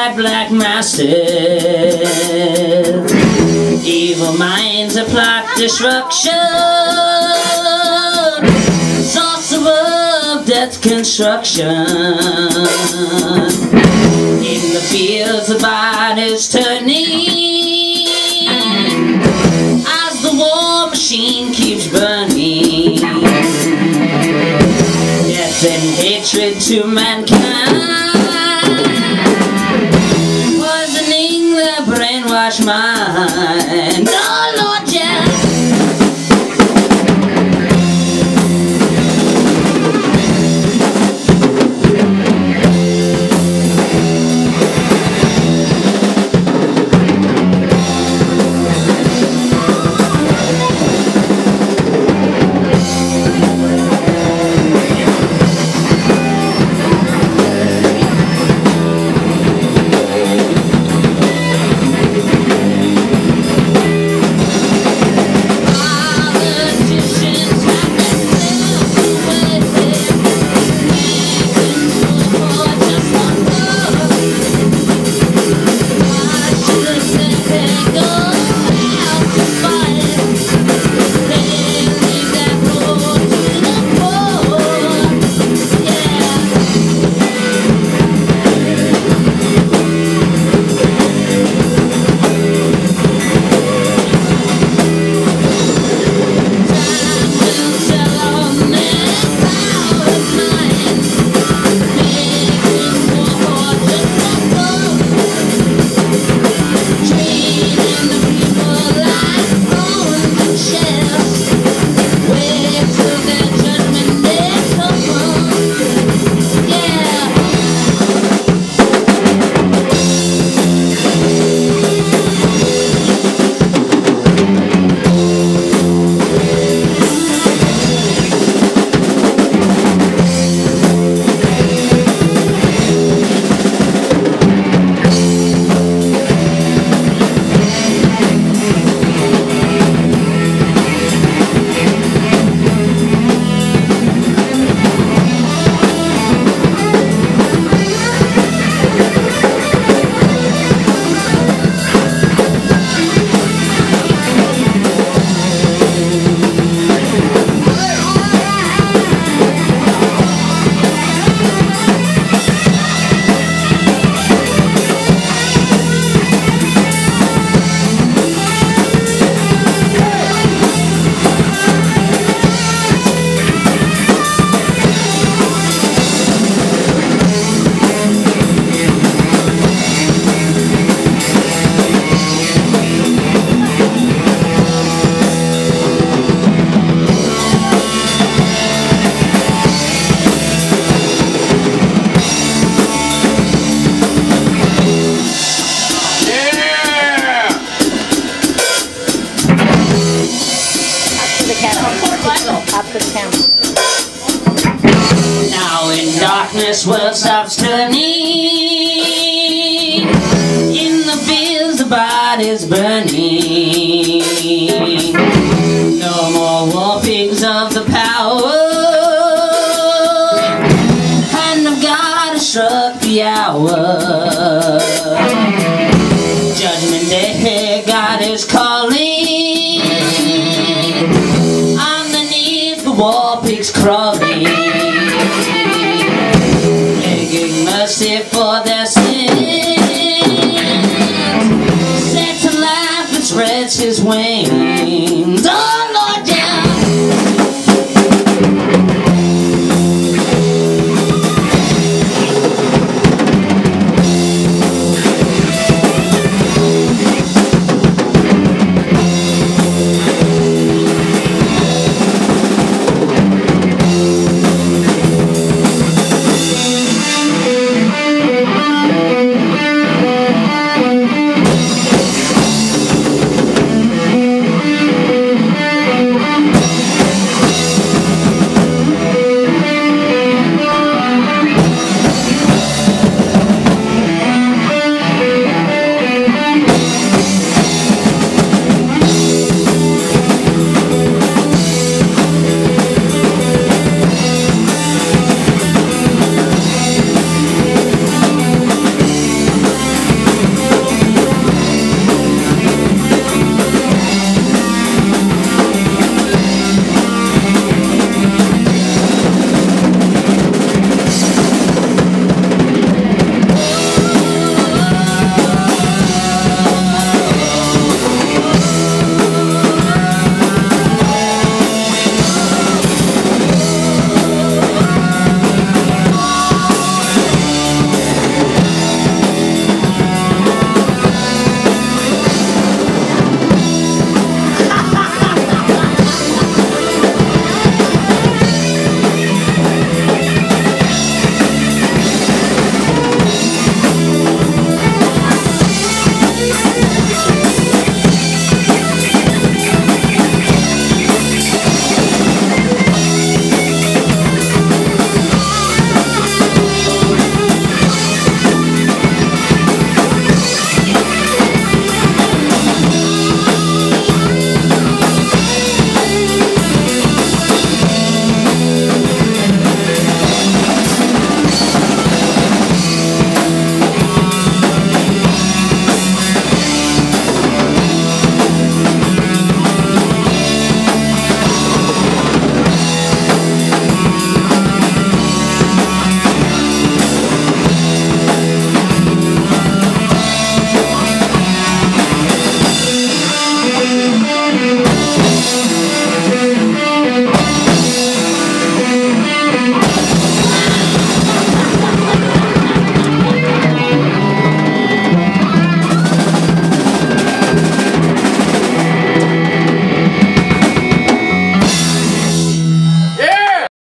that black massive. Evil minds that plot destruction. Sorcerer of death construction. In the fields the body's turning. As the war machine keeps burning. Death and hatred to mankind. Mind. Oh Lord, the camera. Now in darkness world stops turning In the fields the body's burning. No more war pigs of the power. Hand of God has struck the hour war pigs crawling begging mercy for their